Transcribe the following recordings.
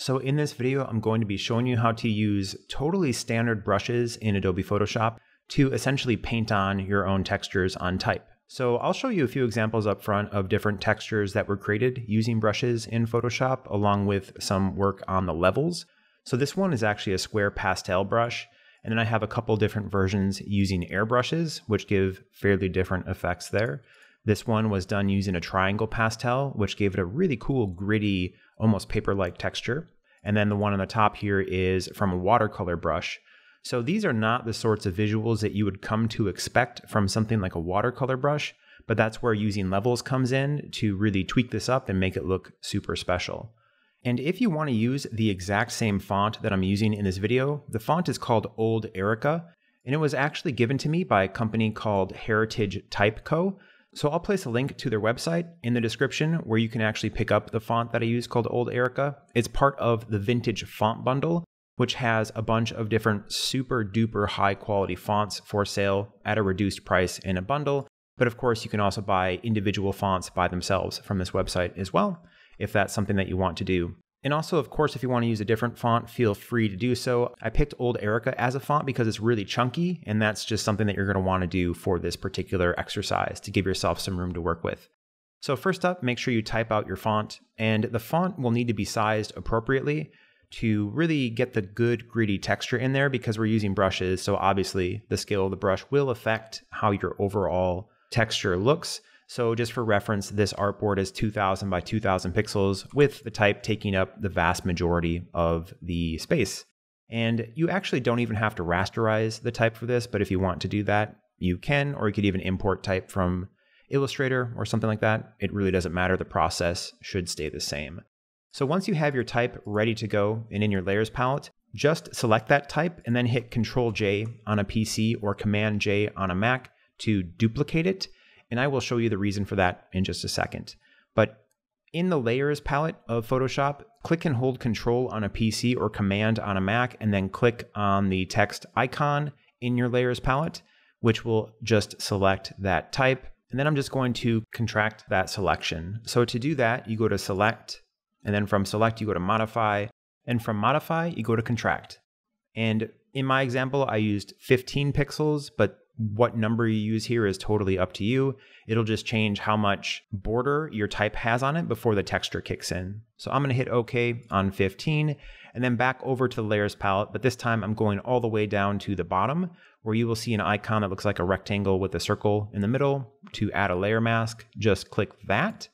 So in this video, I'm going to be showing you how to use totally standard brushes in Adobe Photoshop to essentially paint on your own textures on type. So I'll show you a few examples up front of different textures that were created using brushes in Photoshop, along with some work on the levels. So this one is actually a square pastel brush, and then I have a couple different versions using airbrushes, which give fairly different effects there. This one was done using a triangle pastel, which gave it a really cool, gritty, almost paper-like texture. And then the one on the top here is from a watercolor brush. So these are not the sorts of visuals that you would come to expect from something like a watercolor brush, but that's where using levels comes in to really tweak this up and make it look super special. And if you want to use the exact same font that I'm using in this video, the font is called Old Erica, and it was actually given to me by a company called Heritage Type Co. So I'll place a link to their website in the description where you can actually pick up the font that I use called Old Erica. It's part of the Vintage Font Bundle, which has a bunch of different super duper high quality fonts for sale at a reduced price in a bundle. But of course, you can also buy individual fonts by themselves from this website as well, if that's something that you want to do. And also, of course, if you want to use a different font, feel free to do so. I picked Old Erica as a font because it's really chunky, and that's just something that you're going to want to do for this particular exercise to give yourself some room to work with. So first up, make sure you type out your font, and the font will need to be sized appropriately to really get the good gritty texture in there because we're using brushes. So obviously the scale of the brush will affect how your overall texture looks. So just for reference, this artboard is 2000 by 2000 pixels with the type taking up the vast majority of the space. And you actually don't even have to rasterize the type for this, but if you want to do that, you can, or you could even import type from Illustrator or something like that. It really doesn't matter. The process should stay the same. So once you have your type ready to go and in your layers palette, just select that type and then hit Control J on a PC or Command J on a Mac to duplicate it and I will show you the reason for that in just a second. But in the layers palette of Photoshop, click and hold control on a PC or command on a Mac, and then click on the text icon in your layers palette, which will just select that type. And then I'm just going to contract that selection. So to do that, you go to select, and then from select, you go to modify, and from modify, you go to contract. And in my example, I used 15 pixels, but what number you use here is totally up to you. It'll just change how much border your type has on it before the texture kicks in. So I'm going to hit OK on 15 and then back over to the layers palette. But this time I'm going all the way down to the bottom where you will see an icon that looks like a rectangle with a circle in the middle. To add a layer mask, just click that.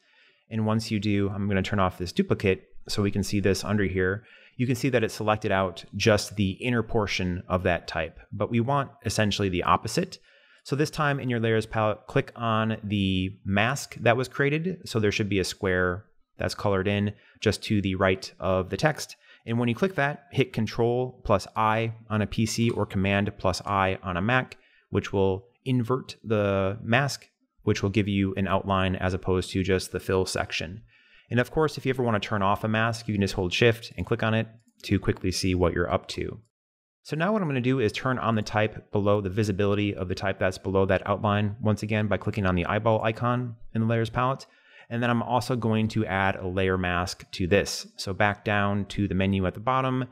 And once you do, I'm going to turn off this duplicate so we can see this under here you can see that it selected out just the inner portion of that type, but we want essentially the opposite. So this time in your layers palette, click on the mask that was created. So there should be a square that's colored in just to the right of the text. And when you click that, hit Control plus I on a PC or Command plus I on a Mac, which will invert the mask, which will give you an outline as opposed to just the fill section. And of course, if you ever want to turn off a mask, you can just hold shift and click on it to quickly see what you're up to. So now what I'm going to do is turn on the type below the visibility of the type that's below that outline once again by clicking on the eyeball icon in the layers palette. And then I'm also going to add a layer mask to this. So back down to the menu at the bottom,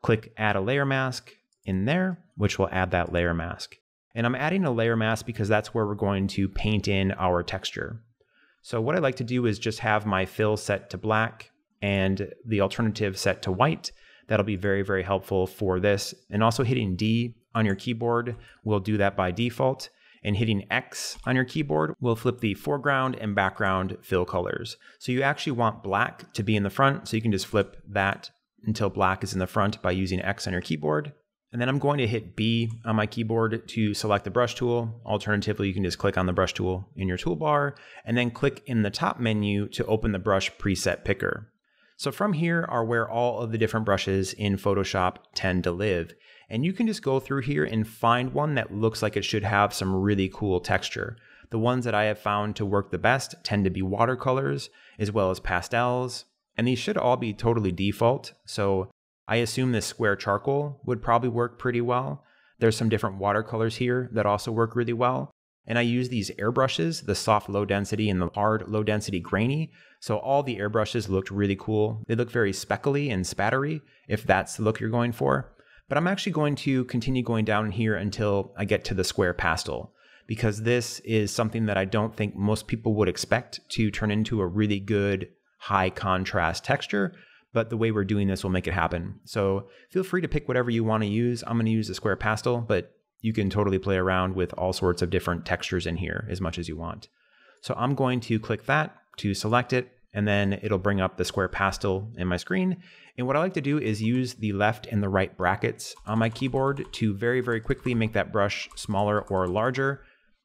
click add a layer mask in there, which will add that layer mask. And I'm adding a layer mask because that's where we're going to paint in our texture. So what I like to do is just have my fill set to black and the alternative set to white. That'll be very, very helpful for this. And also hitting D on your keyboard will do that by default. And hitting X on your keyboard will flip the foreground and background fill colors. So you actually want black to be in the front, so you can just flip that until black is in the front by using X on your keyboard. And then I'm going to hit B on my keyboard to select the brush tool. Alternatively, you can just click on the brush tool in your toolbar and then click in the top menu to open the brush preset picker. So from here are where all of the different brushes in Photoshop tend to live. And you can just go through here and find one that looks like it should have some really cool texture. The ones that I have found to work the best tend to be watercolors as well as pastels. And these should all be totally default. So I assume this square charcoal would probably work pretty well. There's some different watercolors here that also work really well. And I use these airbrushes, the soft low density and the hard low density grainy, So all the airbrushes looked really cool. They look very speckly and spattery, if that's the look you're going for. But I'm actually going to continue going down here until I get to the square pastel, because this is something that I don't think most people would expect to turn into a really good high contrast texture. But the way we're doing this will make it happen. So feel free to pick whatever you want to use. I'm going to use the square pastel, but you can totally play around with all sorts of different textures in here as much as you want. So I'm going to click that to select it, and then it'll bring up the square pastel in my screen. And what I like to do is use the left and the right brackets on my keyboard to very, very quickly make that brush smaller or larger,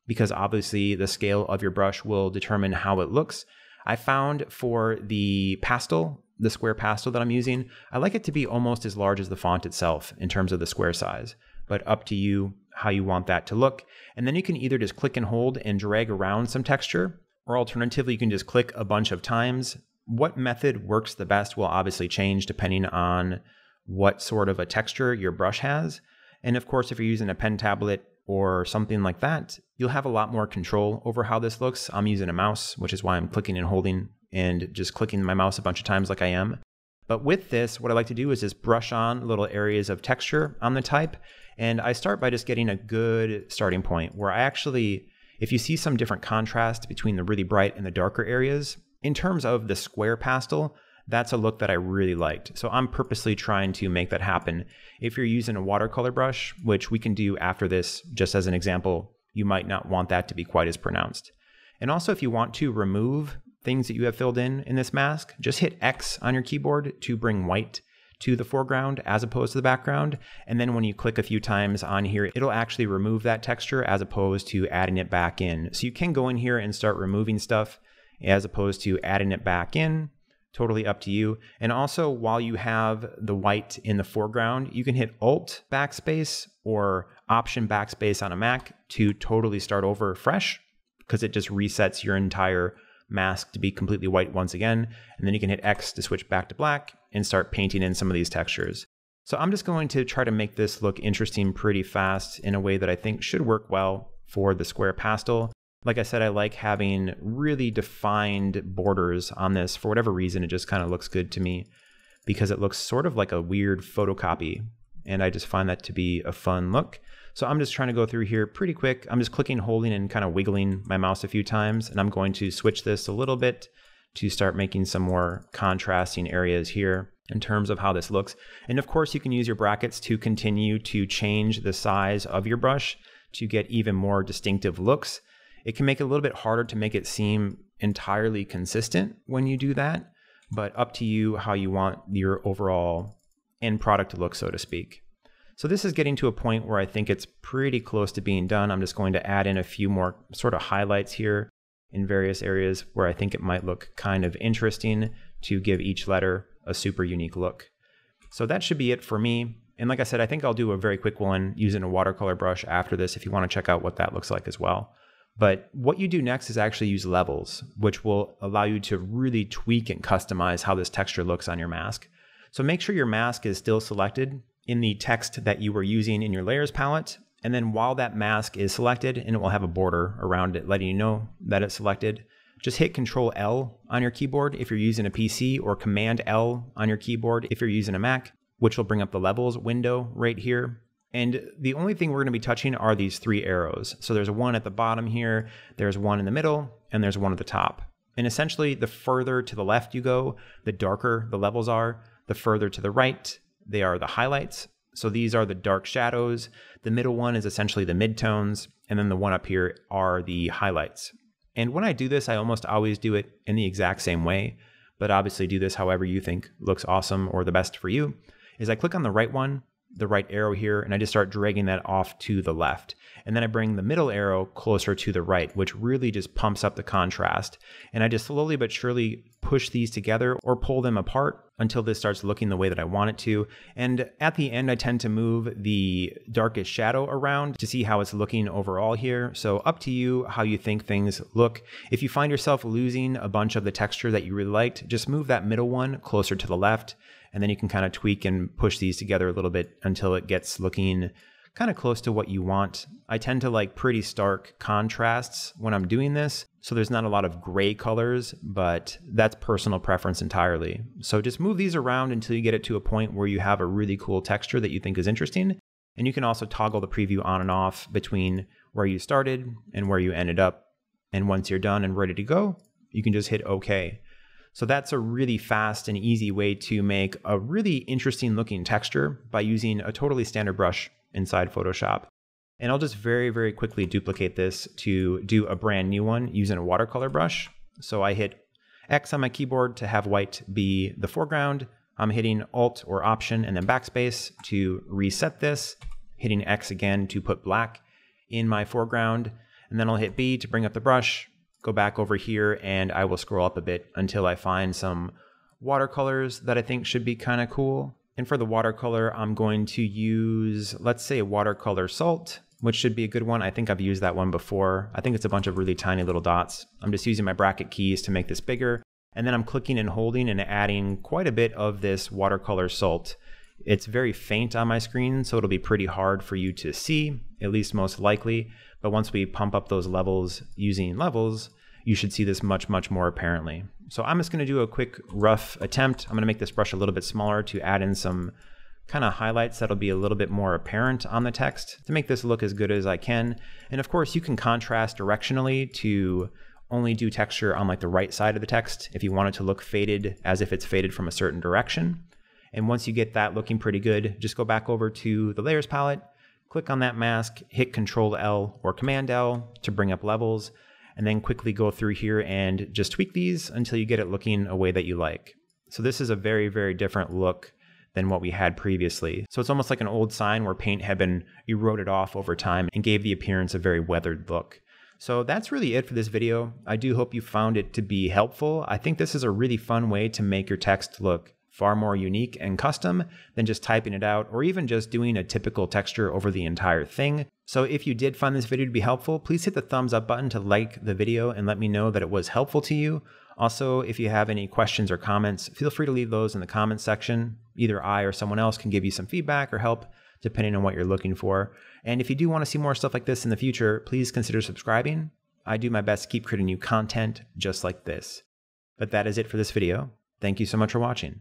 because obviously the scale of your brush will determine how it looks. I found for the pastel, the square pastel that I'm using, I like it to be almost as large as the font itself in terms of the square size, but up to you how you want that to look. And then you can either just click and hold and drag around some texture or alternatively, you can just click a bunch of times. What method works the best will obviously change depending on what sort of a texture your brush has. And of course, if you're using a pen tablet or something like that, you'll have a lot more control over how this looks. I'm using a mouse, which is why I'm clicking and holding and just clicking my mouse a bunch of times like I am. But with this, what I like to do is just brush on little areas of texture on the type. And I start by just getting a good starting point where I actually if you see some different contrast between the really bright and the darker areas, in terms of the square pastel, that's a look that I really liked. So I'm purposely trying to make that happen. If you're using a watercolor brush, which we can do after this, just as an example, you might not want that to be quite as pronounced. And also, if you want to remove things that you have filled in in this mask, just hit X on your keyboard to bring white to the foreground as opposed to the background. And then when you click a few times on here, it'll actually remove that texture as opposed to adding it back in. So you can go in here and start removing stuff as opposed to adding it back in. Totally up to you. And also, while you have the white in the foreground, you can hit Alt backspace or Option backspace on a Mac to totally start over fresh because it just resets your entire mask to be completely white once again. And then you can hit X to switch back to black and start painting in some of these textures. So I'm just going to try to make this look interesting pretty fast in a way that I think should work well for the square pastel. Like I said, I like having really defined borders on this. For whatever reason, it just kind of looks good to me because it looks sort of like a weird photocopy. And I just find that to be a fun look. So I'm just trying to go through here pretty quick. I'm just clicking, holding, and kind of wiggling my mouse a few times. And I'm going to switch this a little bit to start making some more contrasting areas here in terms of how this looks. And of course, you can use your brackets to continue to change the size of your brush to get even more distinctive looks. It can make it a little bit harder to make it seem entirely consistent when you do that, but up to you how you want your overall end product to look, so to speak. So this is getting to a point where I think it's pretty close to being done. I'm just going to add in a few more sort of highlights here in various areas where I think it might look kind of interesting to give each letter a super unique look. So that should be it for me. And like I said, I think I'll do a very quick one using a watercolor brush after this if you want to check out what that looks like as well. But what you do next is actually use levels, which will allow you to really tweak and customize how this texture looks on your mask. So make sure your mask is still selected in the text that you were using in your layers palette. And then while that mask is selected, and it will have a border around it letting you know that it's selected, just hit Control L on your keyboard if you're using a PC or Command L on your keyboard if you're using a Mac, which will bring up the levels window right here. And the only thing we're going to be touching are these three arrows. So there's one at the bottom here, there's one in the middle, and there's one at the top. And essentially, the further to the left you go, the darker the levels are. The further to the right, they are the highlights. So these are the dark shadows. The middle one is essentially the midtones. And then the one up here are the highlights. And when I do this, I almost always do it in the exact same way, but obviously do this however you think looks awesome or the best for you, is I click on the right one the right arrow here and I just start dragging that off to the left. And then I bring the middle arrow closer to the right, which really just pumps up the contrast. And I just slowly but surely push these together or pull them apart until this starts looking the way that I want it to. And at the end, I tend to move the darkest shadow around to see how it's looking overall here. So up to you how you think things look. If you find yourself losing a bunch of the texture that you really liked, just move that middle one closer to the left and then you can kind of tweak and push these together a little bit until it gets looking kind of close to what you want. I tend to like pretty stark contrasts when I'm doing this. So there's not a lot of gray colors, but that's personal preference entirely. So just move these around until you get it to a point where you have a really cool texture that you think is interesting. And you can also toggle the preview on and off between where you started and where you ended up. And once you're done and ready to go, you can just hit OK. So that's a really fast and easy way to make a really interesting looking texture by using a totally standard brush inside Photoshop. And I'll just very, very quickly duplicate this to do a brand new one using a watercolor brush. So I hit X on my keyboard to have white be the foreground. I'm hitting Alt or Option and then Backspace to reset this, hitting X again to put black in my foreground. And then I'll hit B to bring up the brush, go back over here and I will scroll up a bit until I find some watercolors that I think should be kind of cool. And for the watercolor, I'm going to use, let's say watercolor salt, which should be a good one. I think I've used that one before. I think it's a bunch of really tiny little dots. I'm just using my bracket keys to make this bigger. And then I'm clicking and holding and adding quite a bit of this watercolor salt. It's very faint on my screen, so it'll be pretty hard for you to see, at least most likely. But once we pump up those levels using levels, you should see this much, much more apparently. So I'm just gonna do a quick rough attempt. I'm gonna make this brush a little bit smaller to add in some kind of highlights that'll be a little bit more apparent on the text to make this look as good as I can. And of course, you can contrast directionally to only do texture on like the right side of the text if you want it to look faded as if it's faded from a certain direction. And once you get that looking pretty good, just go back over to the layers palette, click on that mask, hit Control L or Command L to bring up levels, and then quickly go through here and just tweak these until you get it looking a way that you like. So this is a very, very different look than what we had previously. So it's almost like an old sign where paint had been eroded off over time and gave the appearance a very weathered look. So that's really it for this video. I do hope you found it to be helpful. I think this is a really fun way to make your text look far more unique and custom than just typing it out or even just doing a typical texture over the entire thing. So if you did find this video to be helpful, please hit the thumbs up button to like the video and let me know that it was helpful to you. Also, if you have any questions or comments, feel free to leave those in the comments section. Either I or someone else can give you some feedback or help depending on what you're looking for. And if you do want to see more stuff like this in the future, please consider subscribing. I do my best to keep creating new content just like this. But that is it for this video. Thank you so much for watching.